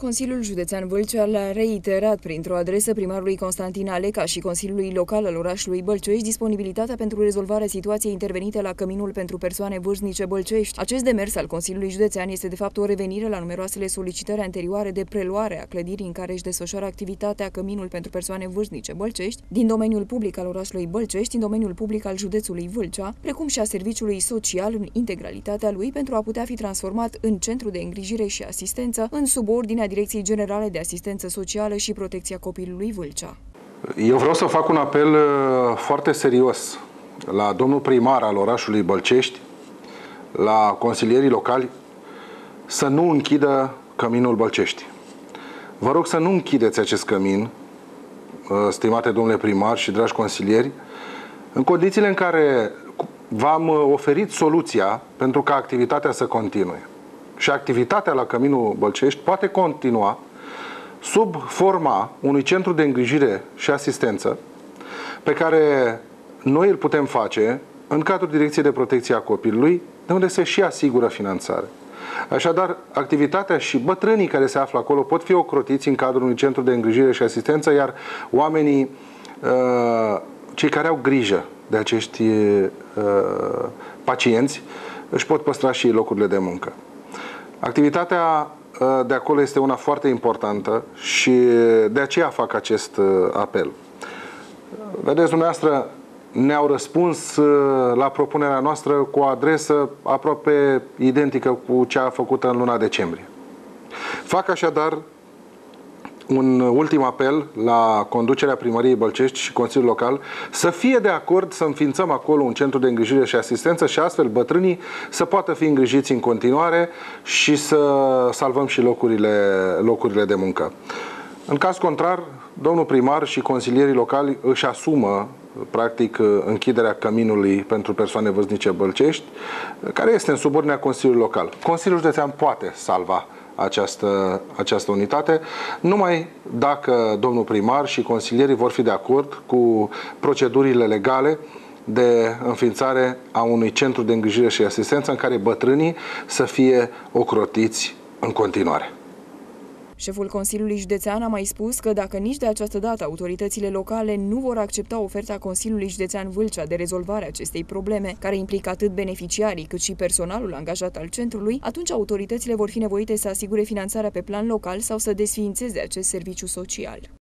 Consiliul Județean Vâlcea l-a reiterat printr-o adresă primarului Constantin Aleca și Consiliului Local al orașului Bălcești disponibilitatea pentru rezolvarea situației intervenite la Căminul pentru persoane vârstnice Bălcești. Acest demers al Consiliului Județean este de fapt o revenire la numeroasele solicitări anterioare de preluare a clădirii în care își desfășoară activitatea Căminul pentru persoane vârstnice Bălcești, din domeniul public al orașului Bălcești, din domeniul public al județului Vâlcea, precum și a serviciului social în integralitatea lui pentru a putea fi transformat în centru de îngrijire și asistență în subordinea Direcției Generale de Asistență Socială și Protecția Copilului Vâlcea. Eu vreau să fac un apel uh, foarte serios la domnul primar al orașului Bălcești, la consilierii locali, să nu închidă căminul Bălcești. Vă rog să nu închideți acest cămin, uh, stimate domnule primar și dragi consilieri, în condițiile în care v-am uh, oferit soluția pentru ca activitatea să continue și activitatea la Căminul Bălcești poate continua sub forma unui centru de îngrijire și asistență pe care noi îl putem face în cadrul Direcției de Protecție a Copilului, de unde se și asigură finanțare. Așadar, activitatea și bătrânii care se află acolo pot fi ocrotiți în cadrul unui centru de îngrijire și asistență, iar oamenii, uh, cei care au grijă de acești uh, pacienți, își pot păstra și locurile de muncă. Activitatea uh, de acolo este una foarte importantă și de aceea fac acest uh, apel. Vedeți, dumneavoastră, ne-au răspuns uh, la propunerea noastră cu o adresă aproape identică cu cea făcută în luna decembrie. Fac așadar un ultim apel la conducerea primăriei Bălcești și Consiliul Local să fie de acord să înființăm acolo un centru de îngrijire și asistență și astfel bătrânii să poată fi îngrijiți în continuare și să salvăm și locurile, locurile de muncă. În caz contrar, domnul primar și consilierii locali își asumă practic închiderea căminului pentru persoane văznice bălcești, care este în subordinea Consiliului Local. Consiliul Județean poate salva această, această unitate, numai dacă domnul primar și consilierii vor fi de acord cu procedurile legale de înființare a unui centru de îngrijire și asistență în care bătrânii să fie ocrotiți în continuare. Șeful Consiliului Județean a mai spus că dacă nici de această dată autoritățile locale nu vor accepta oferta Consiliului Județean Vâlcea de rezolvare acestei probleme, care implică atât beneficiarii cât și personalul angajat al centrului, atunci autoritățile vor fi nevoite să asigure finanțarea pe plan local sau să desființeze acest serviciu social.